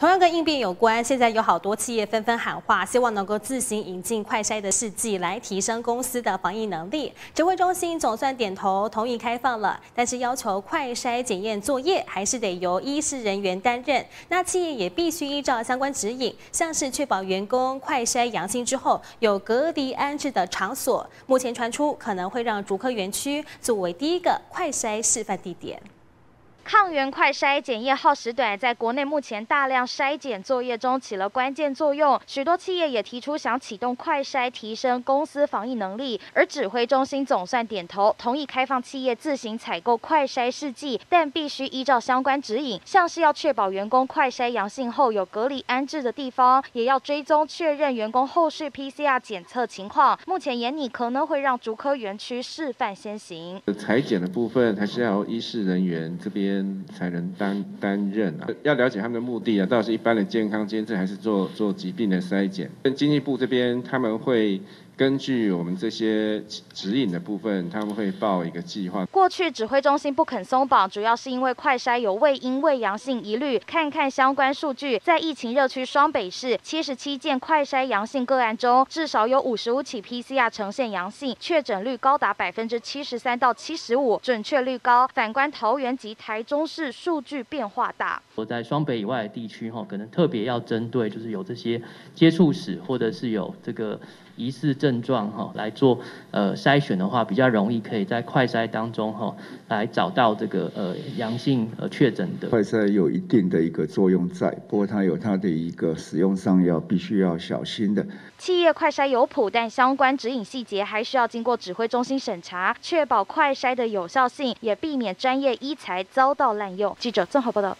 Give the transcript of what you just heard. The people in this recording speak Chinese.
同样跟应变有关，现在有好多企业纷纷喊话，希望能够自行引进快筛的试剂来提升公司的防疫能力。指挥中心总算点头同意开放了，但是要求快筛检验作业还是得由医师人员担任。那企业也必须依照相关指引，像是确保员工快筛阳性之后有隔离安置的场所。目前传出可能会让竹科园区作为第一个快筛示范地点。抗原快筛检验耗时短，在国内目前大量筛检作业中起了关键作用。许多企业也提出想启动快筛，提升公司防疫能力。而指挥中心总算点头，同意开放企业自行采购快筛试剂，但必须依照相关指引，像是要确保员工快筛阳性后有隔离安置的地方，也要追踪确认员工后续 PCR 检测情况。目前严拟可能会让竹科园区示范先行。裁剪的部分还是要医事人员这边。才能担担任啊，要了解他们的目的啊，到底是一般的健康监测，还是做做疾病的筛检？跟经济部这边他们会。根据我们这些指引的部分，他们会报一个计划。过去指挥中心不肯松绑，主要是因为快筛有未阴未阳性疑虑。看看相关数据，在疫情热区双北市，七十七件快筛阳性个案中，至少有五十五起 PCR 呈现阳性，确诊率高达百分之七十三到七十五，准确率高。反观桃园及台中市，数据变化大。我在双北以外的地区，哈，可能特别要针对，就是有这些接触史，或者是有这个。疑似症状哈来做呃筛选的话，比较容易可以在快筛当中哈来找到这个呃阳性呃确诊的。快筛有一定的一个作用在，不过它有它的一个使用上要必须要小心的。企业快筛有谱，但相关指引细节还需要经过指挥中心审查，确保快筛的有效性，也避免专业医材遭到滥用。记者综合报道。